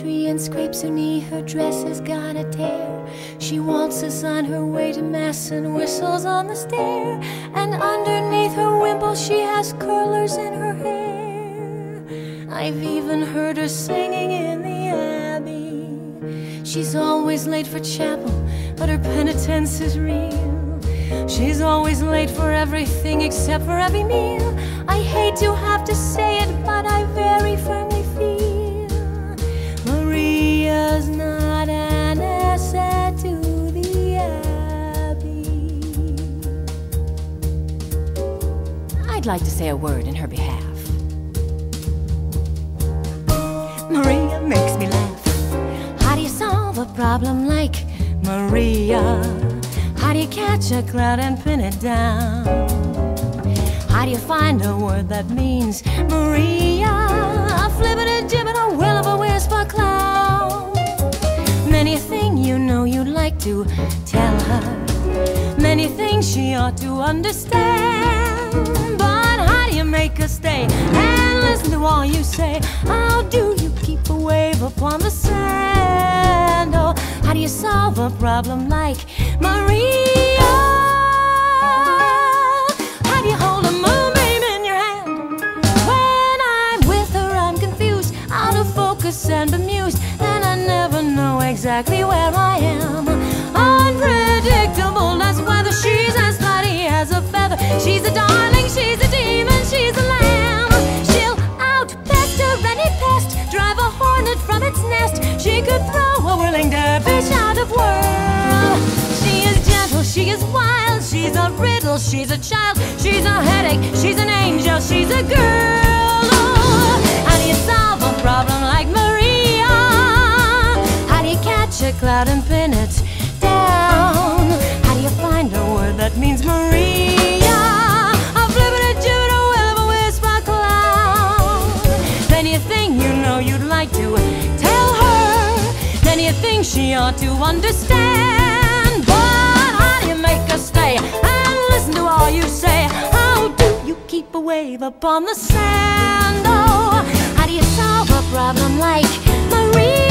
tree and scrapes her knee. Her dress has got a tear. She waltzes on her way to mass and whistles on the stair. And underneath her wimple, she has curlers in her hair. I've even heard her singing in the abbey. She's always late for chapel, but her penitence is real. She's always late for everything except for every meal. I hate to have to say I'd like to say a word in her behalf. Maria makes me laugh. How do you solve a problem like Maria? How do you catch a cloud and pin it down? How do you find a word that means Maria? A flip and a jib and a will of a wisp a clown. Many a thing you know you'd like to tell her. Many things she ought to understand. But how do you make her stay and listen to all you say? How do you keep a wave upon the sand? Oh, how do you solve a problem like Maria? How do you hold a moonbeam in your hand? When I'm with her, I'm confused, out of focus and bemused, and I never know exactly where I am. She's a riddle, she's a child, she's a headache, she's an angel, she's a girl. How do you solve a problem like Maria? How do you catch a cloud and pin it down? How do you find a word that means Maria? A flip a jib a will a cloud. Then you think you know you'd like to tell her. Then you think she ought to understand. Wave upon the sand? Oh, how do you solve a problem like Maria?